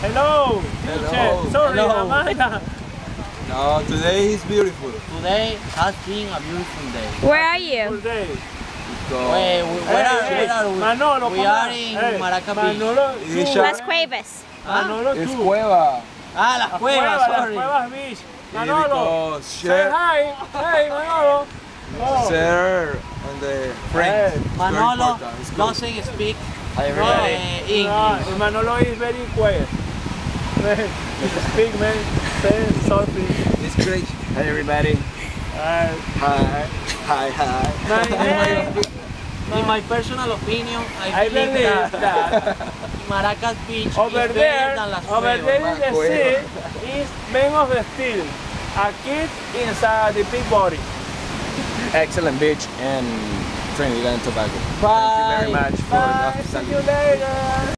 Hello. Hello. Sorry, Hello. Amanda. No, today is beautiful. Today has been a beautiful day. Where are you? Good day. So, Wait, we- where, are, Hey, hey, where are we? Manolo, we come are on. in Hey, Maraca Beach. Manolo, Y tú. ya- Las Cuevas. Manolo, it's tú. cueva. Ah, las Las cuevas, Las sorry. Cuevas Beach. Y Manolo, because say share, hi. Hey, Manolo. Oh. share on the friend. Hey. It's very Manolo important. It's good. doesn't speak Hi, uh, everybody. English. No, Manolo is very quiet. Man, speak, man. Say something. It's great. Hi everybody. Uh, Hi. Hi, hi. my name, In my personal opinion, I, I believe believe that that Maracas Beach over is there, better than Las over Cuevas. there in the Cueva. sea is Man of Steel. A kid inside the big body. Excellent beach and Trinidad and Tobago. Bye. Thank you very much for the Bye, see you later.